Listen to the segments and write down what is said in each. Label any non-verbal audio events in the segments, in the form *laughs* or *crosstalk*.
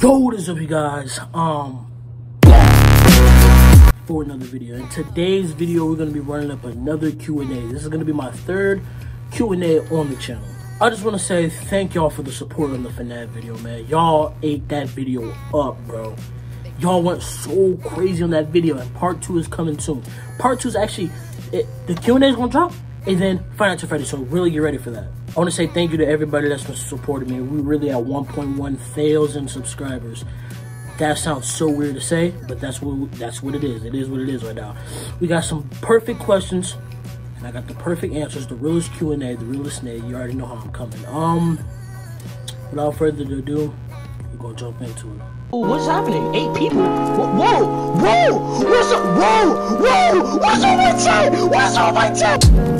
Yo, what is up, you guys? Um, for another video. In today's video, we're gonna be running up another Q&A. This is gonna be my third Q&A on the channel. I just want to say thank y'all for the support on the FNAF video, man. Y'all ate that video up, bro. Y'all went so crazy on that video, and part two is coming soon. Part two is actually, it, the Q&A is gonna drop, and then at Freddy's, so really get ready for that. I want to say thank you to everybody that's been supporting me. We really at 1.1 thousand subscribers. That sounds so weird to say, but that's what that's what it is. It is what it is right now. We got some perfect questions, and I got the perfect answers. The realest Q and A, the realist Nate. You already know how I'm coming. Um, without further ado, we're gonna jump into it. Oh, what's happening? Eight people? Whoa, whoa! What's up? Whoa, whoa! What's on my chat? What's on my chat?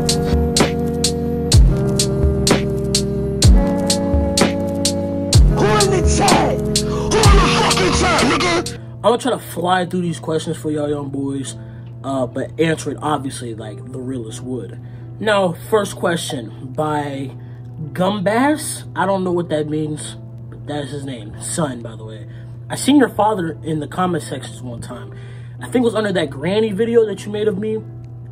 I'm gonna try to fly through these questions for y'all young boys, uh, but answer it obviously like the realest would. Now, first question by Gumbass. I don't know what that means, but that's his name. Son, by the way. I seen your father in the comment sections one time. I think it was under that granny video that you made of me.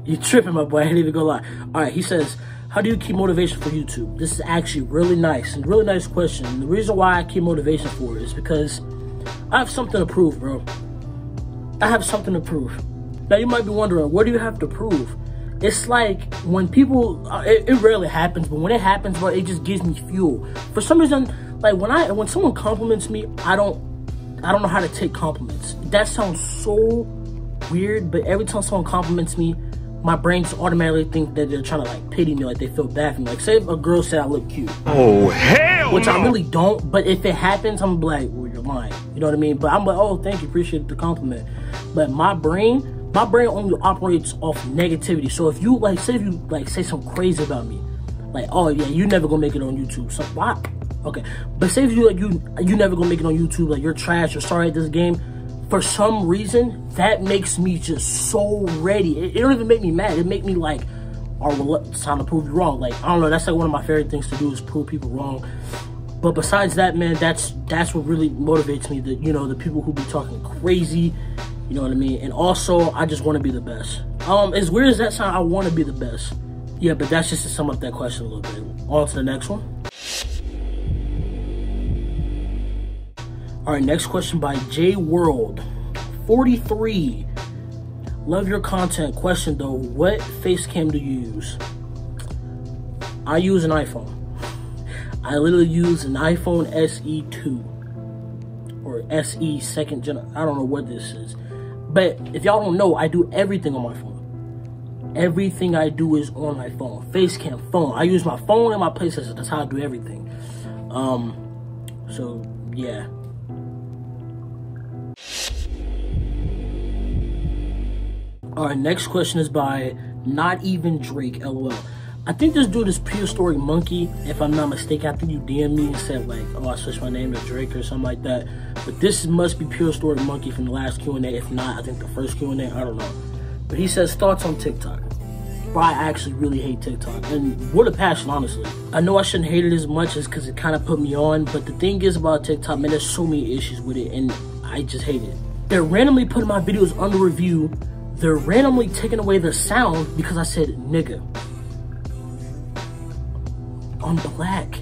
You tripping, my boy. *laughs* I ain't even gonna lie. All right, he says, how do you keep motivation for YouTube? This is actually really nice and really nice question. And the reason why I keep motivation for it is because I have something to prove, bro. I have something to prove. Now you might be wondering, what do you have to prove? It's like when people, uh, it, it rarely happens, but when it happens, bro, it just gives me fuel. For some reason, like when I, when someone compliments me, I don't, I don't know how to take compliments. That sounds so weird, but every time someone compliments me, my brain just automatically think that they're trying to like pity me, like they feel bad for me. Like say a girl said I look cute, Oh hell which no. I really don't. But if it happens, I'm like, you're. You know what I mean? But I'm like, oh, thank you, appreciate the compliment. But my brain, my brain only operates off negativity. So if you like, say if you like say something crazy about me, like, oh yeah, you never gonna make it on YouTube. So why? Okay, but say if you like you you never gonna make it on YouTube, like you're trash, you're sorry at this game. For some reason, that makes me just so ready. It, it don't even make me mad. It make me like, oh, well, it's time to prove you wrong. Like I don't know. That's like one of my favorite things to do is prove people wrong. But besides that, man, that's that's what really motivates me. The you know the people who be talking crazy, you know what I mean. And also, I just want to be the best. Um, as weird as that sound, I want to be the best. Yeah, but that's just to sum up that question a little bit. On to the next one. All right, next question by J World, 43. Love your content. Question though, what face cam do you use? I use an iPhone. I literally use an iPhone SE2 or SE second gen. I don't know what this is, but if y'all don't know, I do everything on my phone. Everything I do is on my phone. Facecam, phone. I use my phone and my PlayStation. That's how I do everything. Um, so yeah. All right, next question is by Not Even Drake, lol. I think this dude is Prehistoric Monkey, if I'm not mistaken. I think you DM me and said like, oh, I switched my name to Drake or something like that. But this must be Prehistoric Monkey from the last Q&A. If not, I think the first Q&A, I don't know. But he says, thoughts on TikTok. Bro, I actually really hate TikTok. And what a passion, honestly. I know I shouldn't hate it as much as because it kind of put me on. But the thing is about TikTok, man, there's so many issues with it. And I just hate it. They're randomly putting my videos under review. They're randomly taking away the sound because I said nigga. I'm black.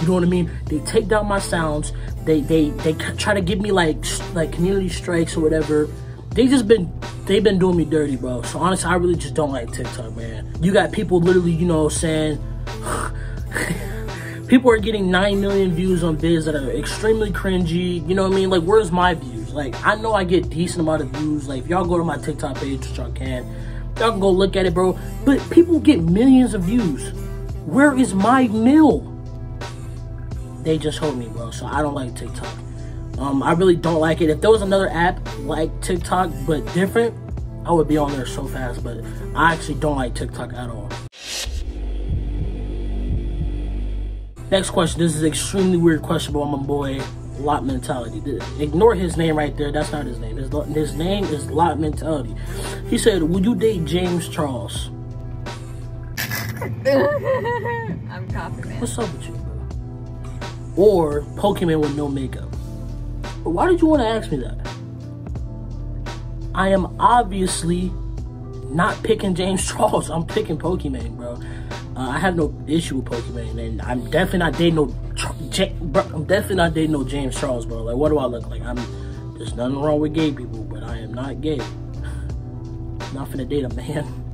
You know what I mean? They take down my sounds. They they they try to give me like like community strikes or whatever. They just been they've been doing me dirty, bro. So honestly, I really just don't like TikTok, man. You got people literally, you know, saying *laughs* people are getting 9 million views on vids that are extremely cringy. You know what I mean? Like, where's my views? Like, I know I get decent amount of views. Like, y'all go to my TikTok page, which y'all can, y'all can go look at it, bro. But people get millions of views. Where is my mill? They just hold me, bro. So I don't like TikTok. Um, I really don't like it. If there was another app like TikTok but different, I would be on there so fast. But I actually don't like TikTok at all. Next question. This is extremely weird question about my boy Lot Mentality. Ignore his name right there. That's not his name. His, his name is Lot Mentality. He said, "Would you date James Charles?" *laughs* I'm coffee man. What's up with you, bro? Or Pokimane with no makeup. Why did you want to ask me that? I am obviously not picking James *laughs* Charles. I'm picking Pokimane, bro. Uh, I have no issue with Pokimane, and I'm definitely not dating no. J- bro, I'm definitely not dating no James Charles, bro. Like, what do I look like? I'm. There's nothing wrong with gay people, but I am not gay. *laughs* not finna date a man.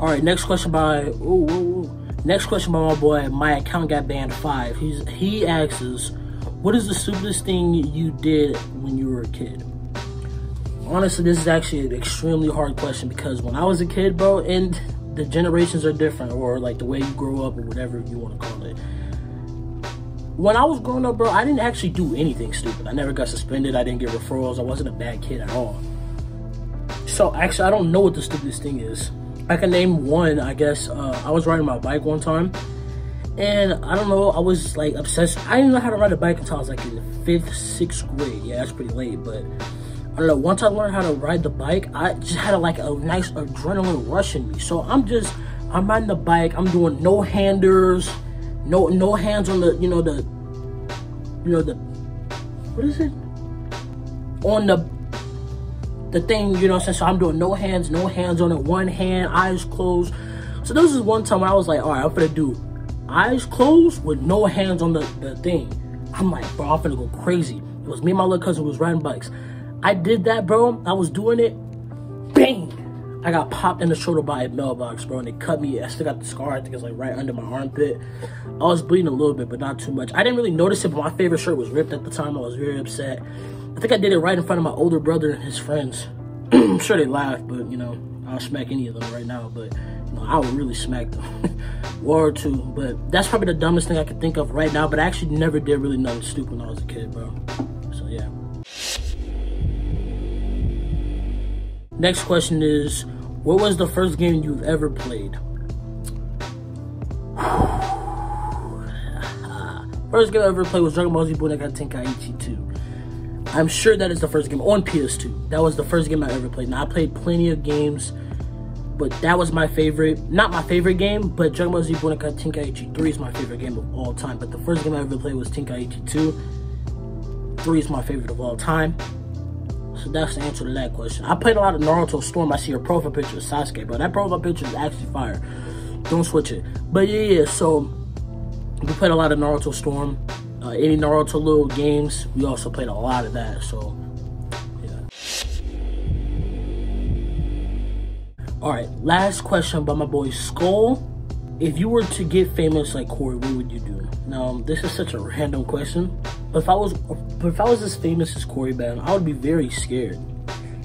All right, next question by. Ooh, ooh, ooh. Next question by my boy. My account got banned five. He's he asks, "What is the stupidest thing you did when you were a kid?" honestly, this is actually an extremely hard question because when I was a kid, bro, and the generations are different, or like the way you grow up, or whatever you want to call it. When I was growing up, bro, I didn't actually do anything stupid. I never got suspended. I didn't get referrals. I wasn't a bad kid at all. So actually, I don't know what the stupidest thing is. I can name one. I guess uh, I was riding my bike one time, and I don't know. I was like obsessed. I didn't know how to ride a bike until I was like in the fifth, sixth grade. Yeah, that's pretty late, but I don't know, once I learned how to ride the bike, I just had a, like a nice adrenaline rush in me. So I'm just, I'm riding the bike, I'm doing no handers, no no hands on the, you know, the, you know, the, what is it? On the, the thing, you know? So I'm doing no hands, no hands on it, one hand, eyes closed. So this is one time I was like, all right, I'm gonna do eyes closed with no hands on the, the thing. I'm like, bro, I'm gonna go crazy. It was me and my little cousin was riding bikes. I did that, bro. I was doing it. Bang! I got popped in the shoulder by a mailbox, bro, and it cut me. I still got the scar. I think it's like right under my armpit. I was bleeding a little bit, but not too much. I didn't really notice it, but my favorite shirt was ripped at the time. I was very upset. I think I did it right in front of my older brother and his friends. *clears throat* I'm sure they laughed, but you know, I'll smack any of them right now. But you know, I would really smack them. *laughs* War or two. But that's probably the dumbest thing I could think of right now. But I actually never did really nothing stupid when I was a kid, bro. So yeah. Next question is, what was the first game you've ever played? *sighs* first game I ever played was Dragon Ball Z Budokai Tenkaichi 2. I'm sure that is the first game on PS2. That was the first game I ever played. Now I played plenty of games, but that was my favorite. Not my favorite game, but Dragon Ball Z Budokai Tenkaichi 3 is my favorite game of all time. But the first game I ever played was Tenkaichi 2. 3 is my favorite of all time. So that's the answer to that question. I played a lot of Naruto Storm. I see your profile picture of Sasuke, but that profile picture is actually fire. Don't switch it. But yeah, yeah, so we played a lot of Naruto Storm. Uh, any Naruto little games, we also played a lot of that. So, yeah. All right, last question by my boy Skull. If you were to get famous like Corey, what would you do? Now, this is such a random question. But if I was, but if I was as famous as Corey Ben, I would be very scared.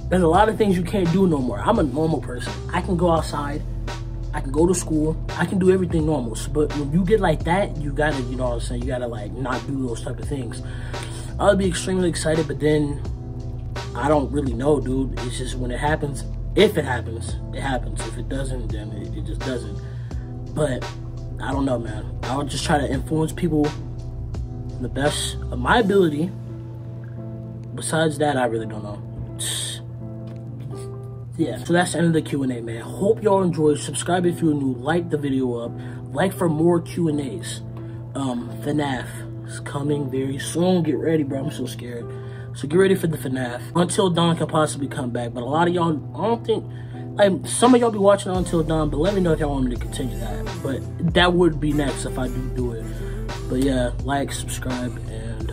There's a lot of things you can't do no more. I'm a normal person. I can go outside. I can go to school. I can do everything normal. But when you get like that, you gotta, you know what I'm saying? You gotta like not do those type of things. I would be extremely excited, but then I don't really know, dude. It's just when it happens, if it happens, it happens. If it doesn't, then it, it just doesn't. But I don't know, man. I would just try to influence people the best of my ability. Besides that, I really don't know. Yeah, so that's the end of the Q&A, man. Hope y'all enjoyed. Subscribe if you're new. Like the video up. Like for more Q&As. Um, FNAF is coming very soon. Get ready, bro. I'm so scared. So get ready for the FNAF. Until Dawn can possibly come back. But a lot of y'all, I don't think like some of y'all be watching Until Dawn, but let me know if y'all want me to continue that. But that would be next if I do do it. But yeah, like, subscribe, and